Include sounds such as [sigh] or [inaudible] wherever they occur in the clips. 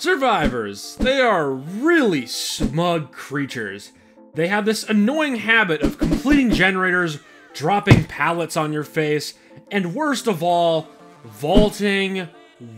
Survivors. They are really smug creatures. They have this annoying habit of completing generators, dropping pallets on your face, and worst of all, vaulting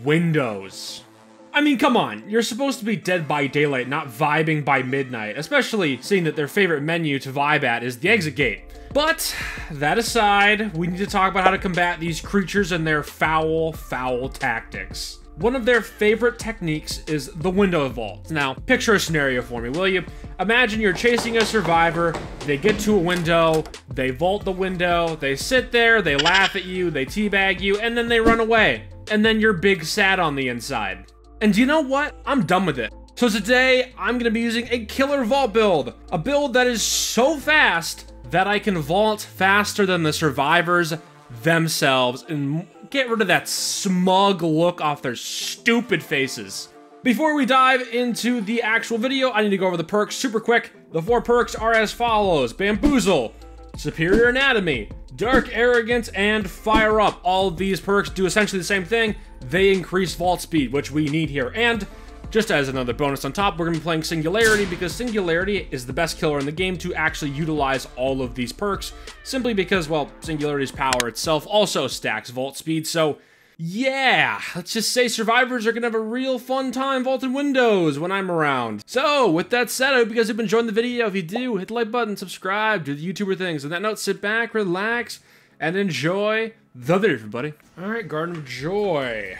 windows. I mean, come on, you're supposed to be dead by daylight, not vibing by midnight, especially seeing that their favorite menu to vibe at is the exit gate. But, that aside, we need to talk about how to combat these creatures and their foul, foul tactics. One of their favorite techniques is the window vault. Now, picture a scenario for me, will you? Imagine you're chasing a survivor, they get to a window, they vault the window, they sit there, they laugh at you, they teabag you, and then they run away. And then you're big sad on the inside. And you know what? I'm done with it. So today, I'm gonna be using a killer vault build. A build that is so fast that I can vault faster than the survivors themselves and get rid of that smug look off their stupid faces. Before we dive into the actual video, I need to go over the perks super quick. The four perks are as follows. Bamboozle, Superior Anatomy, Dark Arrogance, and Fire Up. All these perks do essentially the same thing. They increase vault speed, which we need here. And just as another bonus on top, we're going to be playing Singularity because Singularity is the best killer in the game to actually utilize all of these perks, simply because, well, Singularity's power itself also stacks vault speed, so yeah, let's just say survivors are gonna have a real fun time vaulting windows when I'm around. So, with that said, I hope you guys have been enjoying the video. If you do, hit the like button, subscribe, do the YouTuber things. On that note, sit back, relax, and enjoy the video, everybody. All right, Garden of Joy.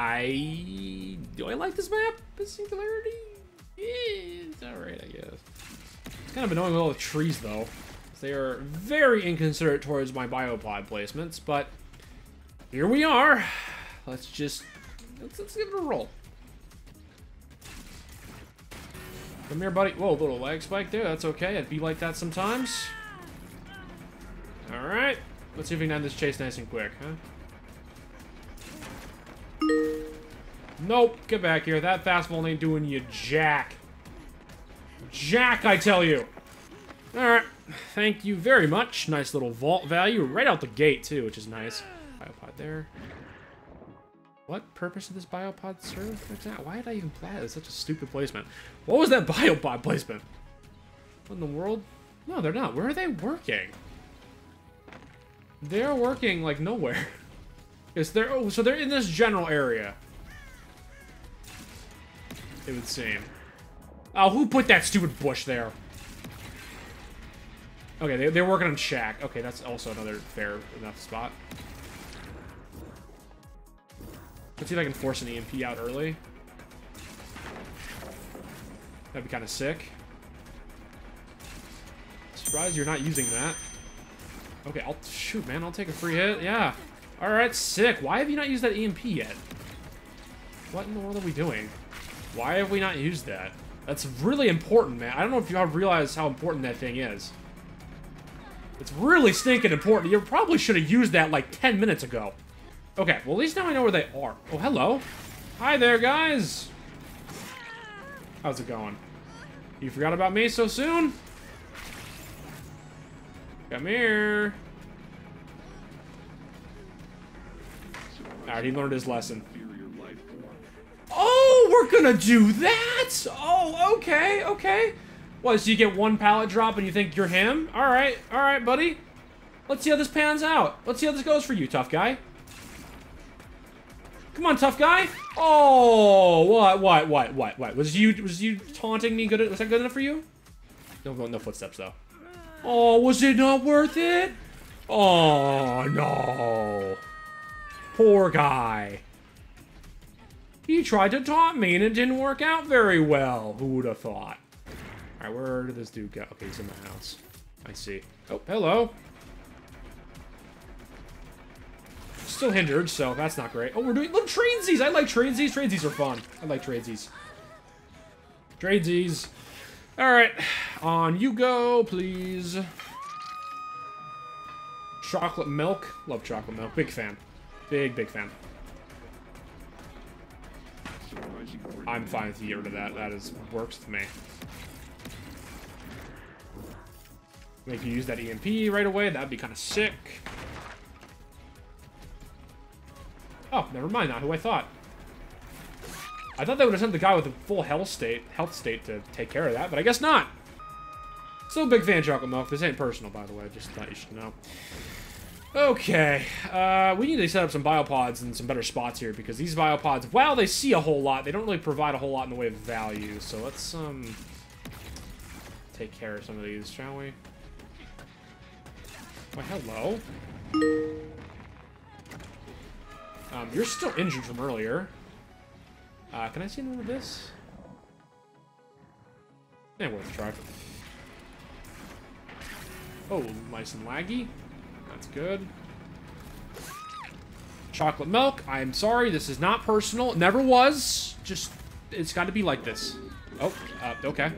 I do I like this map? The singularity? Yeah, it's alright, I guess. It's kind of annoying with all the trees though. They are very inconsiderate towards my biopod placements, but here we are. Let's just let's, let's give it a roll. Come here, buddy. Whoa, little lag spike there. That's okay. I'd be like that sometimes. All right. Let's see if we can end this chase nice and quick, huh? Nope, get back here. That fastball ain't doing you jack. Jack, I tell you. Alright, thank you very much. Nice little vault value right out the gate, too, which is nice. Biopod there. What purpose did this biopod serve? Why did I even play it? It's such a stupid placement. What was that [laughs] biopod placement? What in the world? No, they're not. Where are they working? They're working, like, nowhere. [laughs] Is there? Oh, so they're in this general area. It would seem. Oh, who put that stupid bush there? Okay, they, they're working on Shack. Okay, that's also another fair enough spot. Let's see if I can force an EMP out early. That'd be kind of sick. Surprised you're not using that. Okay, I'll shoot, man. I'll take a free hit. Yeah. Alright, sick. Why have you not used that EMP yet? What in the world are we doing? Why have we not used that? That's really important, man. I don't know if y'all realized how important that thing is. It's really stinking important. You probably should have used that like 10 minutes ago. Okay, well at least now I know where they are. Oh, hello. Hi there, guys. How's it going? You forgot about me so soon? Come here. Alright, he learned his lesson. We're gonna do that! Oh, okay, okay. What, so you get one pallet drop and you think you're him? Alright, alright, buddy. Let's see how this pans out. Let's see how this goes for you, tough guy. Come on, tough guy. Oh, what, what, what, what, what? Was you, was you taunting me good? Was that good enough for you? No, go no footsteps, though. Oh, was it not worth it? Oh, no. Poor guy. He tried to taunt me and it didn't work out very well. Who would have thought? Alright, where did this dude go? Okay, he's in the house. I see. Oh, hello. Still hindered, so that's not great. Oh, we're doing- look, tradesies! I like tradesies. Tradesies are fun. I like tradesies. Tradesies. Alright, on you go, please. Chocolate milk. Love chocolate milk. Big fan. Big, big fan. I'm fine with you get rid of that. That is works with me. Make you use that EMP right away. That'd be kind of sick. Oh, never mind. Not who I thought. I thought they would have sent the guy with the full health state, health state to take care of that, but I guess not. Still a big fan of chocolate milk. This ain't personal, by the way. Just thought you should know. Okay, uh, we need to set up some biopods in some better spots here because these biopods, while they see a whole lot, they don't really provide a whole lot in the way of value. So let's um take care of some of these, shall we? Why, hello. Um, you're still injured from earlier. Uh, can I see anyone of this? Yeah, worth a try. Oh, nice and laggy. That's good. Chocolate milk. I'm sorry, this is not personal. It never was. Just, it's got to be like this. Oh, uh, okay.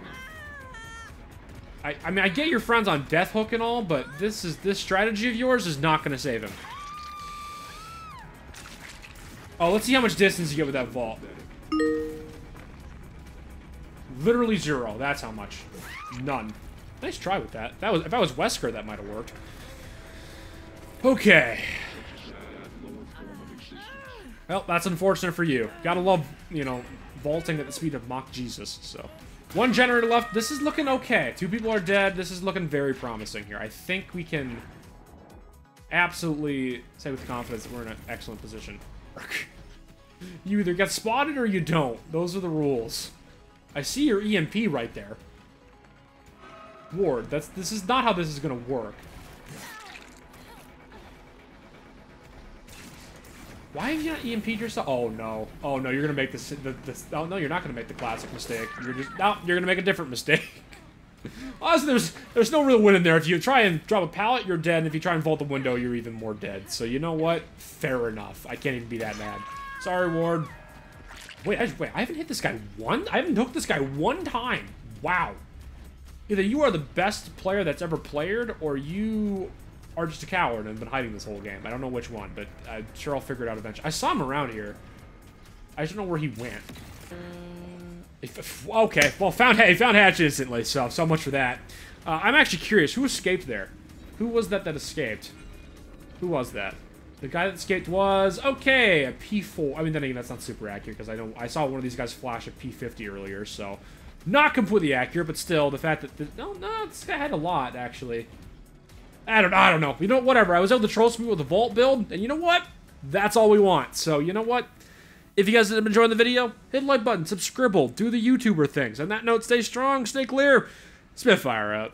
I, I mean, I get your friends on Death Hook and all, but this is this strategy of yours is not going to save him. Oh, let's see how much distance you get with that vault. Literally zero. That's how much. None. Nice try with that. That was if I was Wesker, that might have worked. Okay. Well, that's unfortunate for you. Gotta love, you know, vaulting at the speed of Mach Jesus, so. One generator left. This is looking okay. Two people are dead. This is looking very promising here. I think we can absolutely say with confidence that we're in an excellent position. [laughs] you either get spotted or you don't. Those are the rules. I see your EMP right there. Ward, that's this is not how this is gonna work. Why have you not EMP'd yourself? Oh no. Oh no, you're gonna make this, the, oh no, you're not gonna make the classic mistake. You're just, no, you're gonna make a different mistake. [laughs] Honestly, there's there's no real win in there. If you try and drop a pallet, you're dead. And if you try and vault the window, you're even more dead. So you know what? Fair enough. I can't even be that mad. Sorry, Ward. Wait, I, wait, I haven't hit this guy one? I haven't hooked this guy one time. Wow. Either you are the best player that's ever played, or you are just a coward and have been hiding this whole game. I don't know which one, but I'm sure I'll figure it out eventually. I saw him around here. I just don't know where he went. Uh, okay, well, found he found Hatch instantly, so so much for that. Uh, I'm actually curious, who escaped there? Who was that that escaped? Who was that? The guy that escaped was okay, a P4. I mean, then again, that's not super accurate because I don't. I saw one of these guys flash a P50 earlier, so not completely accurate, but still, the fact that the, no, no, this guy had a lot actually. I don't, I don't know. You know, whatever. I was able to troll some people with the vault build, and you know what? That's all we want. So you know what? If you guys have been enjoying the video, hit the like button, subscribe, do the YouTuber things. On that note, stay strong, stay clear. Spitfire out.